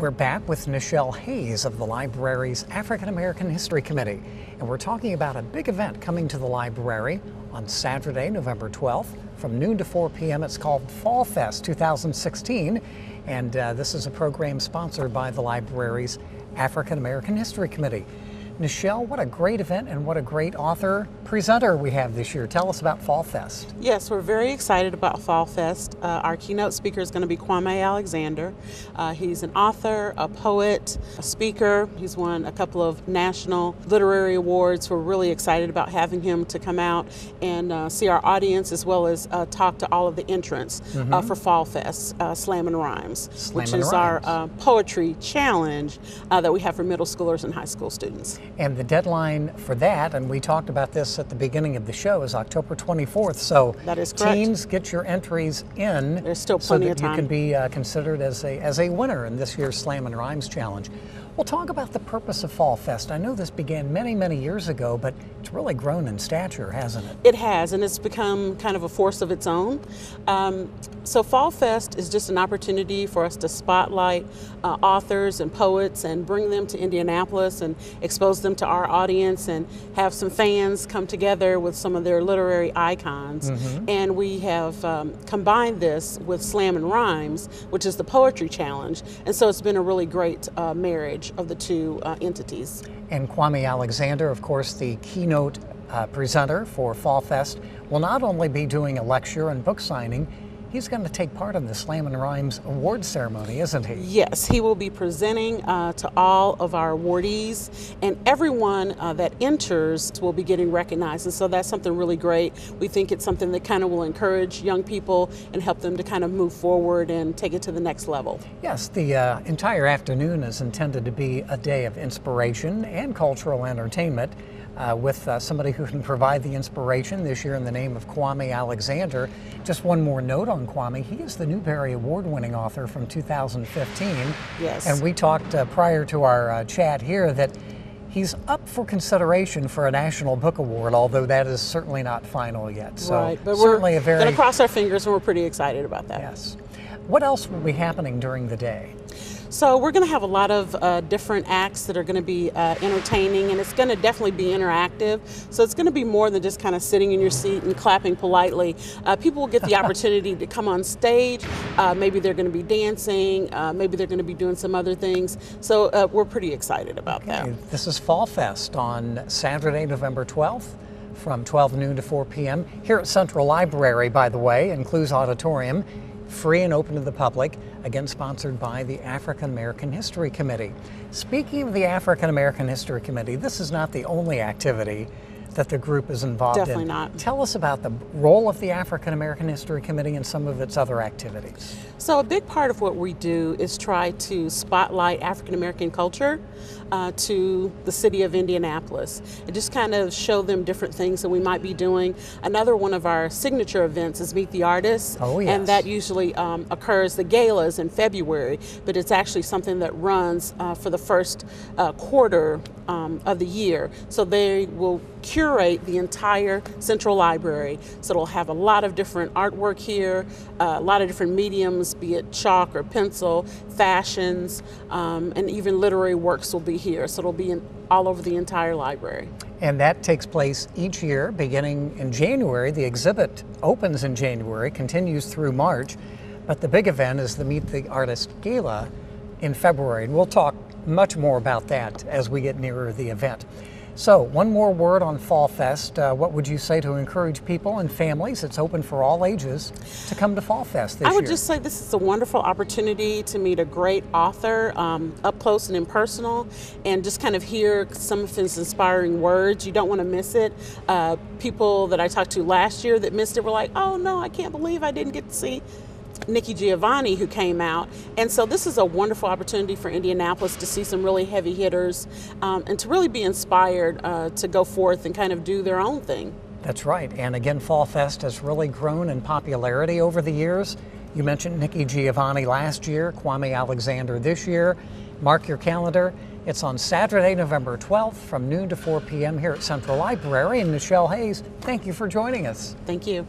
We're back with Nichelle Hayes of the library's African American History Committee, and we're talking about a big event coming to the library on Saturday, November 12th from noon to 4 p.m. It's called Fall Fest 2016, and uh, this is a program sponsored by the library's African American History Committee. Nichelle, what a great event and what a great author presenter we have this year. Tell us about Fall Fest. Yes, we're very excited about Fall Fest. Uh, our keynote speaker is going to be Kwame Alexander. Uh, he's an author, a poet, a speaker. He's won a couple of national literary awards. We're really excited about having him to come out and uh, see our audience as well as uh, talk to all of the entrants uh, mm-hmm. for Fall Fest, uh, Slammin' Rhymes, Slam which and is Rhymes. our poetry challenge that we have for middle schoolers and high school students. And the deadline for that, and we talked about this at the beginning of the show, is October 24th. So that is correct. Teens, get your entries in. There's still so that of time. you can be uh, considered as a as a winner in this year's Slammin' Rhymes Challenge. We'll talk about the purpose of Fall Fest. I know this began many, many years ago, but it's really grown in stature, hasn't it? It has, and it's become kind of a force of its own. Um, so, Fall Fest is just an opportunity for us to spotlight uh, authors and poets and bring them to Indianapolis and expose them to our audience and have some fans come together with some of their literary icons. Mm-hmm. And we have um, combined this with Slammin' Rhymes, which is the poetry challenge. And so, it's been a really great uh, marriage of the two uh, entities. And Kwame Alexander, of course, the keynote uh, presenter for Fall Fest, will not only be doing a lecture and book signing, He's going to take part in the Slammin' Rhymes award ceremony, isn't he? Yes, he will be presenting uh, to all of our awardees, and everyone uh, that enters will be getting recognized. And so that's something really great. We think it's something that kind of will encourage young people and help them to kind of move forward and take it to the next level. Yes, the uh, entire afternoon is intended to be a day of inspiration and cultural entertainment uh, with uh, somebody who can provide the inspiration this year in the name of Kwame Alexander. Just one more note on Kwame. He is the Newbery Award winning author from 2015. Yes. And we talked uh, prior to our uh, chat here that he's up for consideration for a National Book Award, although that is certainly not final yet. So right, but certainly we're a very going to cross our fingers and we're pretty excited about that. Yes. What else will be happening during the day? So we're going to have a lot of uh, different acts that are going to be uh, entertaining, and it's going to definitely be interactive. So it's going to be more than just kind of sitting in your seat and clapping politely. Uh, people will get the opportunity to come on stage. Uh, maybe they're going to be dancing. Uh, maybe they're going to be doing some other things. So uh, we're pretty excited about okay. that. This is Fall Fest on Saturday, November 12th from 12 noon to 4 p.m. here at Central Library, by the way, in Clowes Auditorium free and open to the public, again sponsored by the African American History Committee. Speaking of the African American History Committee, this is not the only activity that the group is involved Definitely in. not. Tell us about the role of the African American History Committee and some of its other activities. So, a big part of what we do is try to spotlight African American culture uh, to the city of Indianapolis and just kind of show them different things that we might be doing. Another one of our signature events is Meet the Artists, oh, yes. and that usually um, occurs, the galas in February, but it's actually something that runs uh, for the first uh, quarter um, of the year. So, they will curate the entire central library. So it'll have a lot of different artwork here, uh, a lot of different mediums, be it chalk or pencil, fashions, um, and even literary works will be here. So it'll be in, all over the entire library. And that takes place each year beginning in January. The exhibit opens in January, continues through March, but the big event is the Meet the Artist Gala in February. And we'll talk much more about that as we get nearer the event. So, one more word on Fall Fest. Uh, what would you say to encourage people and families? It's open for all ages to come to Fall Fest this year. I would year. just say this is a wonderful opportunity to meet a great author um, up close and impersonal and just kind of hear some of his inspiring words. You don't want to miss it. Uh, people that I talked to last year that missed it were like, oh no, I can't believe I didn't get to see Nikki Giovanni who came out. And so this is a wonderful opportunity for Indianapolis to see some really heavy hitters um, and to really be inspired uh, to go forth and kind of do their own thing. That's right. And again, Fall Fest has really grown in popularity over the years. You mentioned Nikki Giovanni last year, Kwame Alexander this year. Mark your calendar. It's on Saturday, November 12th from noon to 4 p.m. here at Central Library. And Nichelle Hayes, thank you for joining us. Thank you.